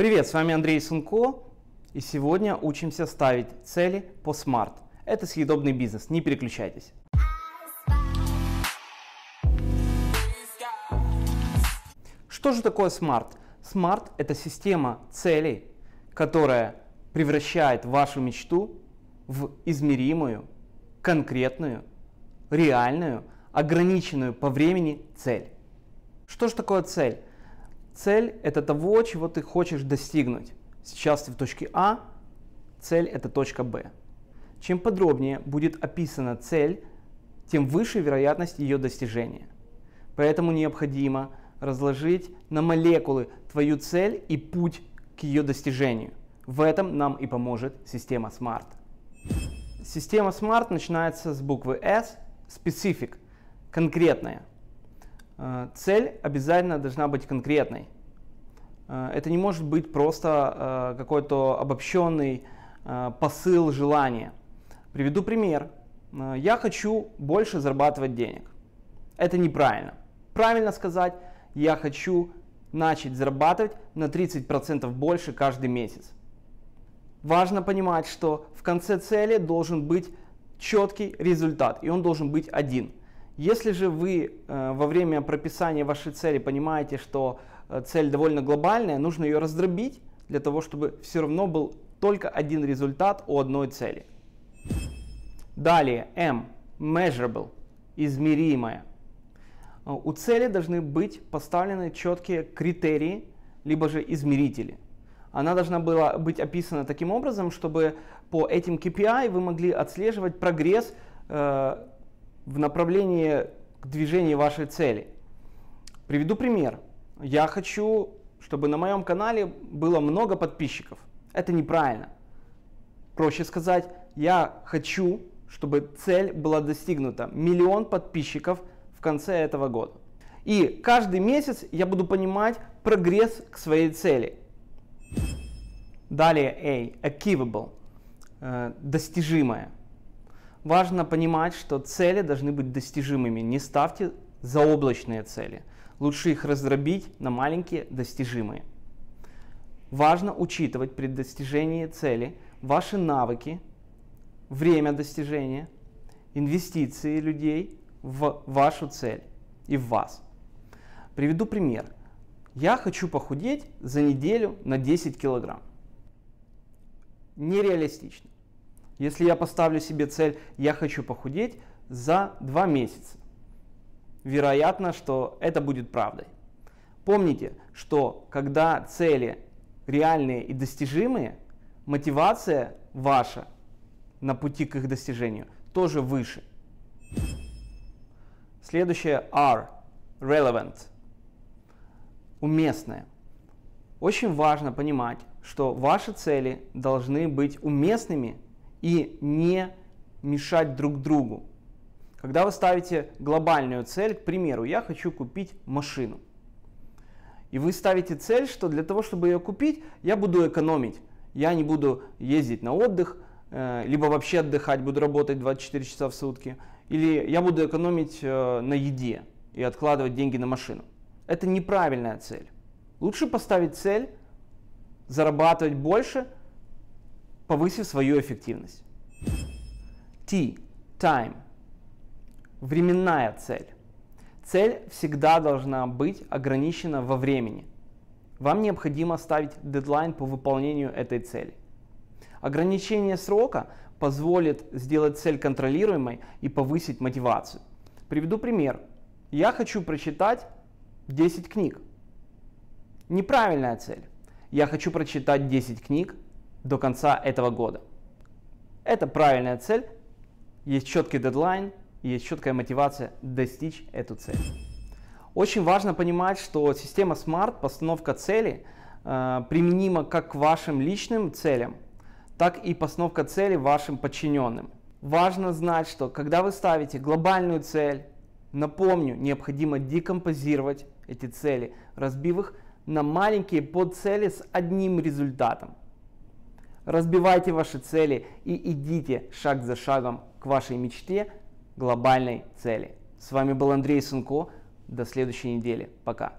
Привет, с вами Андрей Сунко, и сегодня учимся ставить цели по SMART. Это съедобный бизнес, не переключайтесь. Что же такое SMART? SMART – это система целей, которая превращает вашу мечту в измеримую, конкретную, реальную, ограниченную по времени цель. Что же такое цель? Цель – это того, чего ты хочешь достигнуть. Сейчас ты в точке А, цель – это точка Б. Чем подробнее будет описана цель, тем выше вероятность ее достижения. Поэтому необходимо разложить на молекулы твою цель и путь к ее достижению. В этом нам и поможет система SMART. Система SMART начинается с буквы S, specific, конкретная. Э, цель обязательно должна быть конкретной. Э, это не может быть просто э, какой-то обобщенный посыл желания. Приведу пример. Я хочу больше зарабатывать денег. Это неправильно. Правильно сказать, я хочу начать зарабатывать на 30% больше каждый месяц. Важно понимать, что в конце цели должен быть четкий результат, и он должен быть один – если же вы э, во время прописания вашей цели понимаете, что э, цель довольно глобальная, нужно ее раздробить для того, чтобы все равно был только один результат у одной цели. Далее, M, measurable, измеримое. Э, у цели должны быть поставлены четкие критерии, либо же измерители. Она должна была быть описана таким образом, чтобы по этим KPI вы могли отслеживать прогресс в направлении к движению вашей цели. Приведу пример. Я хочу, чтобы на моем канале было много подписчиков. Это неправильно. Проще сказать, я хочу, чтобы цель была достигнута. Миллион подписчиков в конце этого года. И каждый месяц я буду понимать прогресс к своей цели. Далее A, achievable, э, достижимое важно понимать, что цели должны быть достижимыми. Не ставьте заоблачные цели. Лучше их раздробить на маленькие достижимые. Важно учитывать при достижении цели ваши навыки, время достижения, инвестиции людей в вашу цель и в вас. Приведу пример. Я хочу похудеть за неделю на 10 килограмм. Нереалистично. Если я поставлю себе цель, я хочу похудеть за 2 месяца, вероятно, что это будет правдой. Помните, что когда цели реальные и достижимые, мотивация ваша на пути к их достижению тоже выше. Следующее R. Relevant. Уместное. Очень важно понимать, что ваши цели должны быть уместными и не мешать друг другу. Когда вы ставите глобальную цель, к примеру, я хочу купить машину. И вы ставите цель, что для того, чтобы ее купить, я буду экономить. Я не буду ездить на отдых, э, либо вообще отдыхать, буду работать 24 часа в сутки. Или я буду экономить э, на еде и откладывать деньги на машину. Это неправильная цель. Лучше поставить цель, зарабатывать больше – повысив свою эффективность. T. Time. Временная цель. Цель всегда должна быть ограничена во времени. Вам необходимо ставить дедлайн по выполнению этой цели. Ограничение срока позволит сделать цель контролируемой и повысить мотивацию. Приведу пример. Я хочу прочитать 10 книг. Неправильная цель. Я хочу прочитать 10 книг до конца этого года. Это правильная цель, есть четкий дедлайн, есть четкая мотивация достичь эту цель. Очень важно понимать, что система SMART, постановка цели, э, применима как к вашим личным целям, так и постановка цели вашим подчиненным. Важно знать, что когда вы ставите глобальную цель, напомню, необходимо декомпозировать эти цели, разбив их на маленькие подцели с одним результатом. Разбивайте ваши цели и идите шаг за шагом к вашей мечте, глобальной цели. С вами был Андрей Сунко. До следующей недели. Пока.